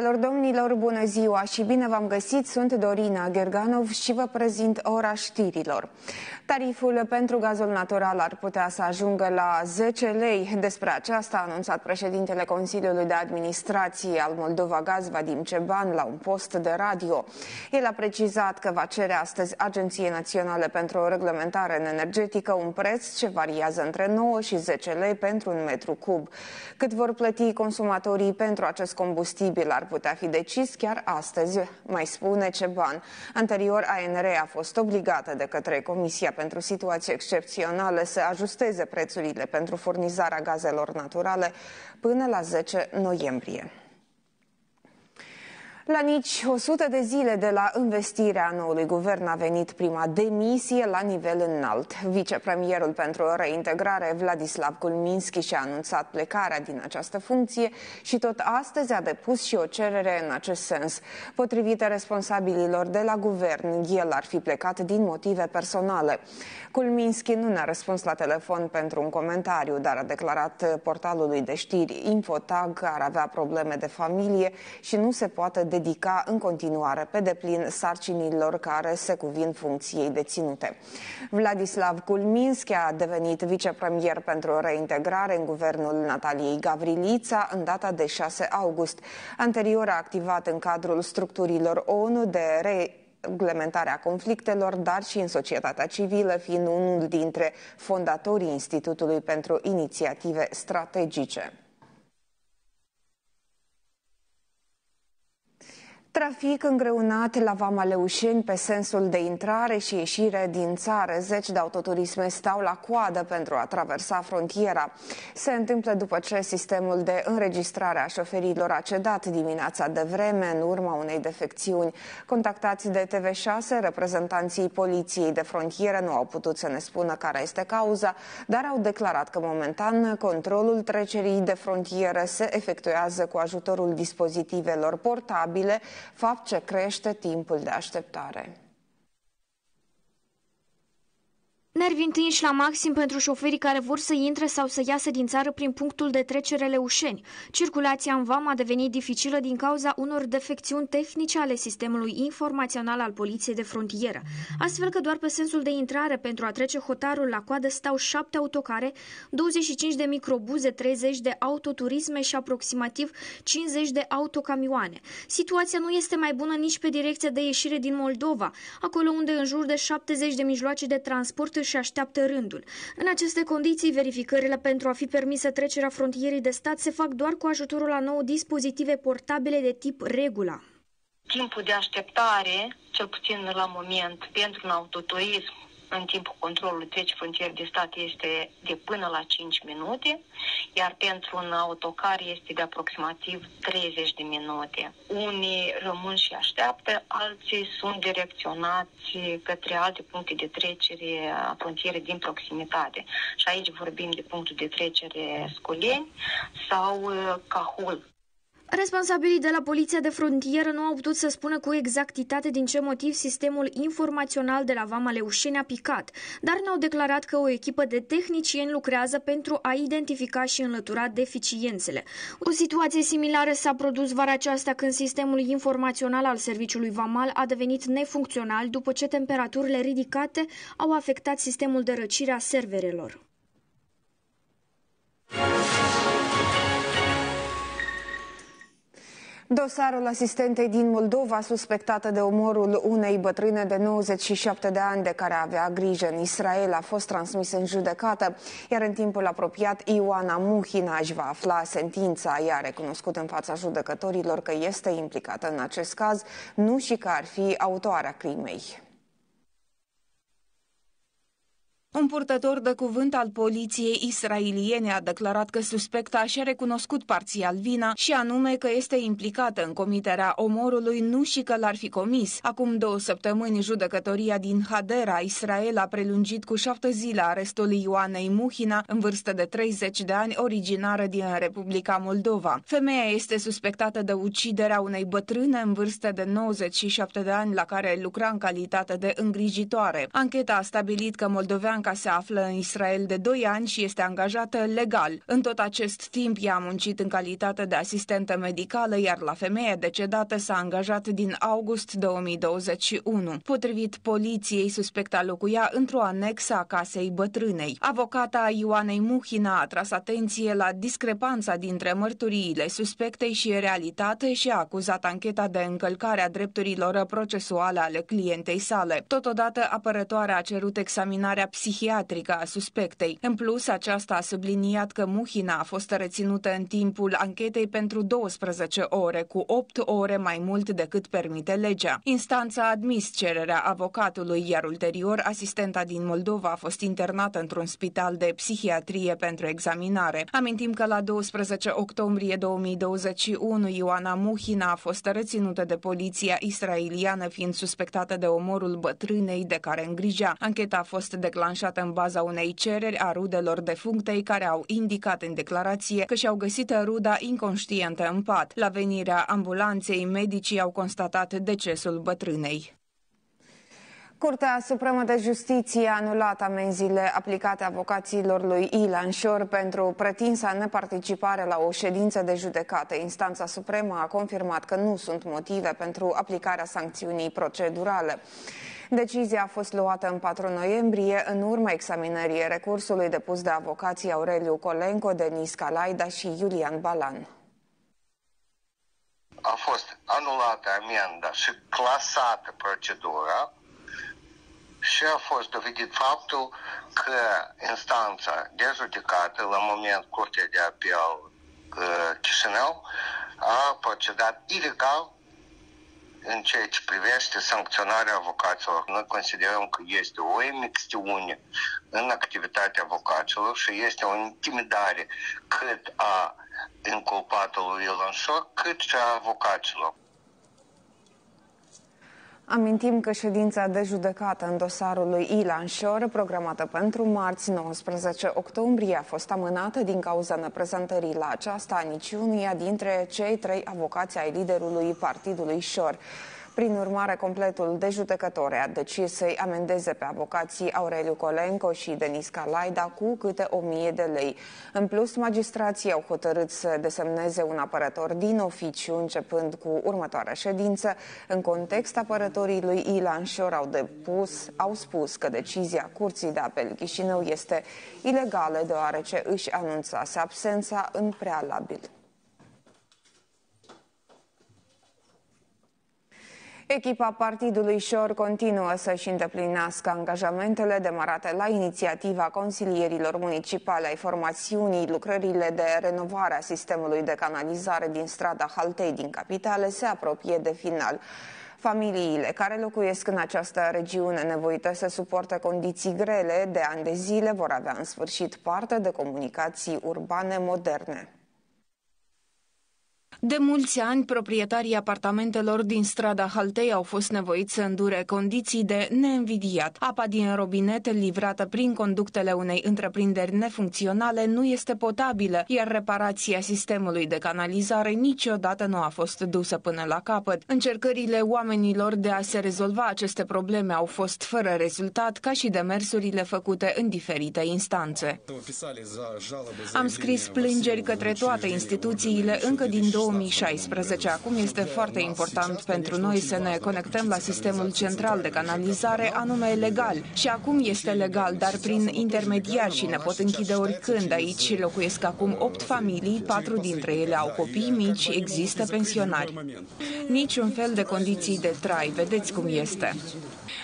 Doamnelor, domnilor, bună ziua și bine v-am găsit. Sunt Dorina Gerganov și vă prezint ora știrilor. Tariful pentru gazul natural ar putea să ajungă la 10 lei. Despre aceasta a anunțat președintele Consiliului de Administrație al Moldova Gaz, Vadim Ceban, la un post de radio. El a precizat că va cere astăzi Agenției Naționale pentru o Reglementare Energetică un preț ce variază între 9 și 10 lei pentru un metru cub. Cât vor plăti consumatorii pentru acest combustibil ar putea fi decis chiar astăzi, mai spune Ceban. Anterior, ANR a fost obligată de către Comisia pentru situații excepționale să ajusteze prețurile pentru furnizarea gazelor naturale până la 10 noiembrie. La nici 100 de zile de la investirea noului guvern a venit prima demisie la nivel înalt. Vicepremierul pentru reintegrare Vladislav Kulminski și-a anunțat plecarea din această funcție și tot astăzi a depus și o cerere în acest sens. Potrivit responsabililor de la guvern, el ar fi plecat din motive personale. Kulminski nu ne-a răspuns la telefon pentru un comentariu, dar a declarat portalului de știri Infotag că ar avea probleme de familie și nu se poate de dedica în continuare pe deplin sarcinilor care se cuvin funcției deținute. Vladislav Kulminski a devenit vicepremier pentru reintegrare în guvernul Nataliei Gavrilița în data de 6 august. Anterior a activat în cadrul structurilor ONU de re reglementarea conflictelor, dar și în societatea civilă, fiind unul dintre fondatorii Institutului pentru Inițiative Strategice. Trafic îngreunat la Vama Leușeni pe sensul de intrare și ieșire din țară. Zeci de autoturisme stau la coadă pentru a traversa frontiera. Se întâmplă după ce sistemul de înregistrare a șoferilor a cedat dimineața de vreme în urma unei defecțiuni. Contactați de TV6, reprezentanții poliției de frontieră nu au putut să ne spună care este cauza, dar au declarat că momentan controlul trecerii de frontieră se efectuează cu ajutorul dispozitivelor portabile fapt ce crește timpul de așteptare. Nervi întinși la maxim pentru șoferii care vor să intre sau să iasă din țară prin punctul de trecere Leușeni. Circulația în VAM a devenit dificilă din cauza unor defecțiuni tehnice ale sistemului informațional al Poliției de Frontieră, astfel că doar pe sensul de intrare pentru a trece hotarul la coadă stau șapte autocare, 25 de microbuze, 30 de autoturisme și aproximativ 50 de autocamioane. Situația nu este mai bună nici pe direcția de ieșire din Moldova, acolo unde în jur de 70 de mijloace de transport își așteaptă rândul. În aceste condiții, verificările pentru a fi permisă trecerea frontierei de stat se fac doar cu ajutorul la nouă dispozitive portabile de tip regula. Timpul de așteptare, cel puțin la moment, pentru un autoturism în timpul controlului trece frontiere de stat este de până la 5 minute, iar pentru un autocar este de aproximativ 30 de minute. Unii rămân și așteaptă, alții sunt direcționați către alte puncte de trecere a frontierei din proximitate. Și aici vorbim de punctul de trecere Scoleni sau uh, Cahul. Responsabilii de la Poliția de Frontieră nu au putut să spună cu exactitate din ce motiv sistemul informațional de la Vama Leușeni a picat, dar ne-au declarat că o echipă de tehnicieni lucrează pentru a identifica și înlătura deficiențele. O situație similară s-a produs vara aceasta când sistemul informațional al serviciului Vamal a devenit nefuncțional după ce temperaturile ridicate au afectat sistemul de răcire a serverelor. Dosarul asistentei din Moldova, suspectată de omorul unei bătrâne de 97 de ani de care avea grijă în Israel, a fost transmis în judecată, iar în timpul apropiat Ioana Muhina își va afla sentința. Ea a recunoscut în fața judecătorilor că este implicată în acest caz, nu și că ar fi autoarea crimei. Un purtător de cuvânt al poliției israeliene a declarat că suspecta și-a recunoscut parțial vina și anume că este implicată în comiterea omorului, nu și că l-ar fi comis. Acum două săptămâni, judecătoria din Hadera, Israel, a prelungit cu șapte zile arestul Ioanei Muhina, în vârstă de 30 de ani, originară din Republica Moldova. Femeia este suspectată de uciderea unei bătrâne în vârstă de 97 de ani, la care lucra în calitate de îngrijitoare. Ancheta a stabilit că moldoveanca Bianca se află în Israel de 2 ani și este angajată legal. În tot acest timp, ea a muncit în calitate de asistentă medicală, iar la femeia decedată s-a angajat din august 2021. Potrivit poliției, suspecta locuia într-o anexă a casei bătrânei. Avocata Ioanei Muhina a tras atenție la discrepanța dintre mărturiile suspectei și realitate și a acuzat ancheta de încălcare a drepturilor procesuale ale clientei sale. Totodată, apărătoarea a cerut examinarea psihiatrică a suspectei. În plus, aceasta a subliniat că Muhina a fost reținută în timpul anchetei pentru 12 ore, cu 8 ore mai mult decât permite legea. Instanța a admis cererea avocatului, iar ulterior asistenta din Moldova a fost internată într-un spital de psihiatrie pentru examinare. Amintim că la 12 octombrie 2021 Ioana Muhina a fost reținută de poliția israeliană fiind suspectată de omorul bătrânei de care îngrija. Ancheta a fost declanșată în baza unei cereri a rudelor defunctei care au indicat în declarație că și-au găsit ruda inconștientă în pat. La venirea ambulanței, medicii au constatat decesul bătrânei. Curtea Supremă de Justiție a anulat amenziile aplicate avocaților lui Ilan Șor pentru pretinsa neparticipare la o ședință de judecată. Instanța Supremă a confirmat că nu sunt motive pentru aplicarea sancțiunii procedurale. Decizia a fost luată în 4 noiembrie în urma examinării recursului depus de avocații Aureliu Colenco, Denis Calaida și Iulian Balan. A fost anulată amenda și clasată procedura și a fost dovedit faptul că instanța de judecată, la moment Curtea de Apel uh, Chișinău, a procedat ilegal în ceea ce privește sancționarea avocaților. Noi considerăm că este o emixtiune în activitatea avocaților și este o intimidare cât a inculpatului Ilan Șor, cât și a avocaților. Amintim că ședința de judecată în dosarul lui Ilan Șor, programată pentru marți 19 octombrie, a fost amânată din cauza neprezentării la aceasta a niciunuia dintre cei trei avocați ai liderului partidului Șor. Prin urmare, completul de judecători a decis să-i amendeze pe avocații Aureliu Colenco și Denis Calaida cu câte o mie de lei. În plus, magistrații au hotărât să desemneze un apărător din oficiu, începând cu următoarea ședință. În context, apărătorii lui Ilan Șor au depus, au spus că decizia Curții de Apel Chișinău este ilegală, deoarece își anunțase absența în prealabil. Echipa partidului Șor continuă să-și îndeplinească angajamentele demarate la inițiativa consilierilor municipale ai formațiunii. Lucrările de renovare a sistemului de canalizare din strada Haltei din capitale se apropie de final. Familiile care locuiesc în această regiune nevoite să suporte condiții grele de ani de zile vor avea în sfârșit parte de comunicații urbane moderne. De mulți ani, proprietarii apartamentelor din strada Haltei au fost nevoiți să îndure condiții de neînvidiat. Apa din robinet livrată prin conductele unei întreprinderi nefuncționale nu este potabilă, iar reparația sistemului de canalizare niciodată nu a fost dusă până la capăt. Încercările oamenilor de a se rezolva aceste probleme au fost fără rezultat, ca și demersurile făcute în diferite instanțe. Am scris plângeri către toate instituțiile încă din 2000 2016. Acum este foarte important pentru noi să ne conectăm la sistemul central de canalizare, anume legal. Și acum este legal, dar prin intermediari și ne pot închide oricând. Aici locuiesc acum 8 familii, patru dintre ele au copii mici, există pensionari. Niciun fel de condiții de trai, vedeți cum este.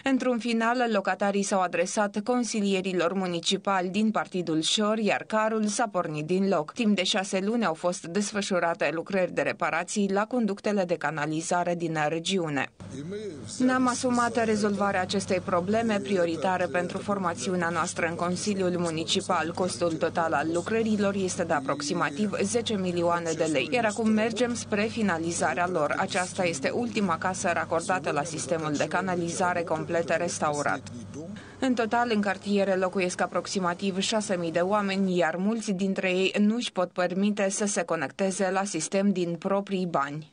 Într-un final, locatarii s-au adresat consilierilor municipali din Partidul Șor, iar carul s-a pornit din loc. Timp de șase luni au fost desfășurate lucrări de reparații la conductele de canalizare din regiune. Ne-am asumat rezolvarea acestei probleme prioritare pentru formațiunea noastră în Consiliul Municipal. Costul total al lucrărilor este de aproximativ 10 milioane de lei, iar acum mergem spre finalizarea lor. Aceasta este ultima casă racordată la sistemul de canalizare complet complet restaurat. În total, în cartiere locuiesc aproximativ 6.000 de oameni, iar mulți dintre ei nu își pot permite să se conecteze la sistem din proprii bani.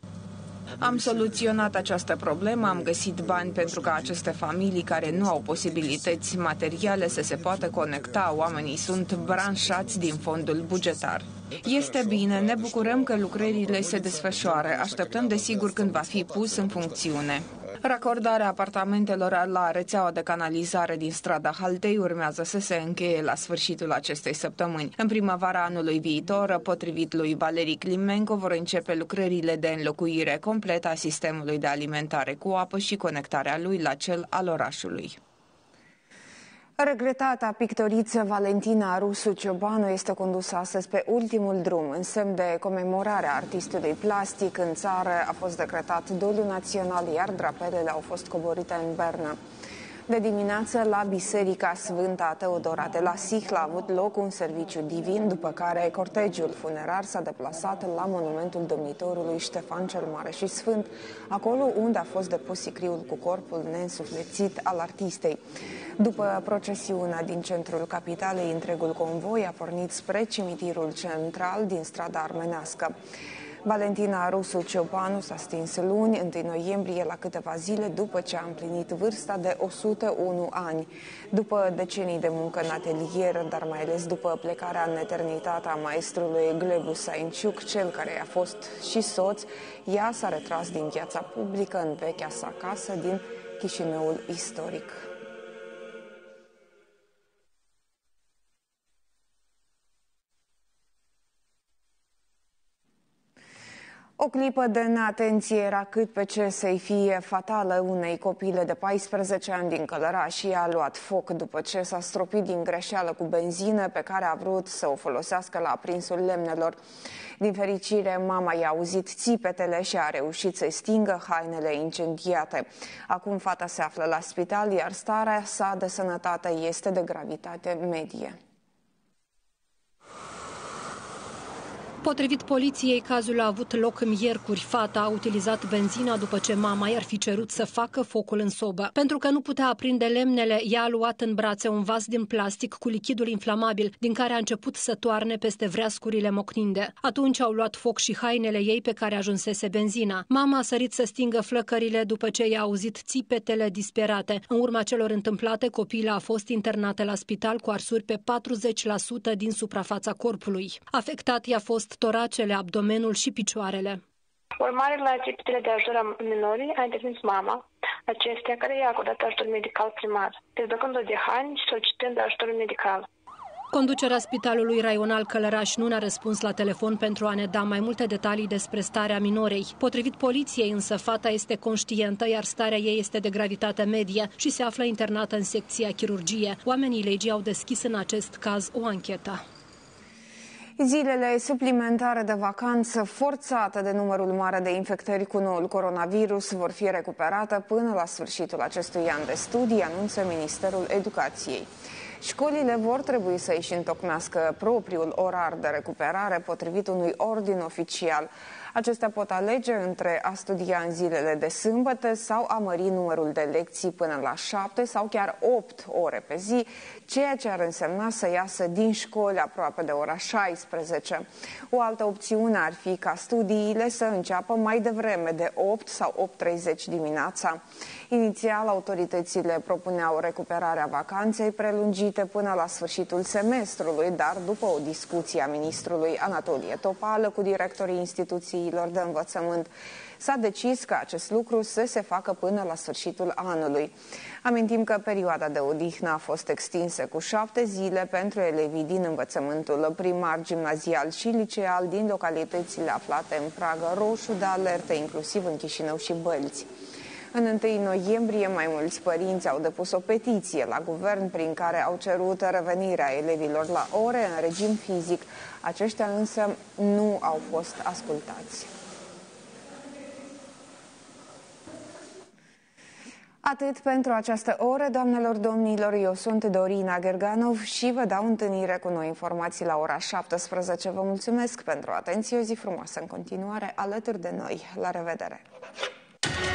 Am soluționat această problemă, am găsit bani pentru ca aceste familii care nu au posibilități materiale să se poată conecta. Oamenii sunt branșați din fondul bugetar. Este bine, ne bucurăm că lucrările se desfășoară. Așteptăm desigur când va fi pus în funcțiune. Racordarea apartamentelor la rețeaua de canalizare din strada Haldei urmează să se încheie la sfârșitul acestei săptămâni. În primăvara anului viitor, potrivit lui Valerii Climenco, vor începe lucrările de înlocuire completă a sistemului de alimentare cu apă și conectarea lui la cel al orașului. Regretata pictoriță Valentina Rusu Ciobanu este condusă astăzi pe ultimul drum. În semn de comemorare a artistului plastic în țară a fost decretat doliu național, iar drapelele au fost coborite în Berna. De dimineață, la Biserica Sfânta Teodora de la Sihla a avut loc un serviciu divin, după care cortegiul funerar s-a deplasat la monumentul domnitorului Ștefan cel Mare și Sfânt, acolo unde a fost depus sicriul cu corpul neînsuflețit al artistei. După procesiunea din centrul capitalei, întregul convoi a pornit spre cimitirul central din strada armenească. Valentina Rusu Ciopanu s-a stins luni, 1 noiembrie, la câteva zile după ce a împlinit vârsta de 101 ani. După decenii de muncă în atelier, dar mai ales după plecarea în eternitate a maestrului Glebu Sainciuc, cel care a fost și soț, ea s-a retras din viața publică în vechea sa casă din Chișinăul istoric. O clipă de neatenție era cât pe ce să-i fie fatală unei copile de 14 ani din Călăraș și a luat foc după ce s-a stropit din greșeală cu benzină pe care a vrut să o folosească la aprinsul lemnelor. Din fericire, mama i-a auzit țipetele și a reușit să stingă hainele incendiate. Acum fata se află la spital, iar starea sa de sănătate este de gravitate medie. Potrivit poliției, cazul a avut loc miercuri. Fata a utilizat benzina după ce mama i-ar fi cerut să facă focul în sobă. Pentru că nu putea aprinde lemnele, ea a luat în brațe un vas din plastic cu lichidul inflamabil, din care a început să toarne peste vreascurile mocninde. Atunci au luat foc și hainele ei pe care ajunsese benzina. Mama a sărit să stingă flăcările după ce i-a auzit țipetele disperate. În urma celor întâmplate, copila a fost internată la spital cu arsuri pe 40% din suprafața corpului. Afectat i-a fost fost toracele, abdomenul și picioarele. Urmare la țipitele de ajutor a minorii, a intervenit mama, acestea care i-a acordat ajutor medical primar, dezbăcând-o de haine și solicitând ajutor medical. Conducerea Spitalului Raional Călăraș nu ne-a răspuns la telefon pentru a ne da mai multe detalii despre starea minorei. Potrivit poliției, însă, fata este conștientă, iar starea ei este de gravitate medie și se află internată în secția chirurgie. Oamenii legii au deschis în acest caz o anchetă. Zilele suplimentare de vacanță forțată de numărul mare de infectări cu noul coronavirus vor fi recuperate până la sfârșitul acestui an de studii, anunță Ministerul Educației. Școlile vor trebui să își întocmească propriul orar de recuperare potrivit unui ordin oficial. Acestea pot alege între a studia în zilele de sâmbătă sau a mări numărul de lecții până la 7 sau chiar 8 ore pe zi, ceea ce ar însemna să iasă din școli aproape de ora 16. O altă opțiune ar fi ca studiile să înceapă mai devreme de 8 sau 8.30 dimineața. Inițial, autoritățile propuneau recuperarea vacanței prelungite până la sfârșitul semestrului, dar după o discuție a ministrului Anatolie Topală cu directorii instituțiilor de învățământ, s-a decis că acest lucru să se facă până la sfârșitul anului. Amintim că perioada de odihnă a fost extinsă cu șapte zile pentru elevii din învățământul primar, gimnazial și liceal din localitățile aflate în pragă roșu de alertă, inclusiv în Chișinău și Bălți. În 1 noiembrie, mai mulți părinți au depus o petiție la guvern prin care au cerut revenirea elevilor la ore în regim fizic. Aceștia însă nu au fost ascultați. Atât pentru această oră, doamnelor, domnilor, eu sunt Dorina Gerganov și vă dau întâlnire cu noi informații la ora 17. Vă mulțumesc pentru atenție, o zi frumoasă în continuare alături de noi. La revedere!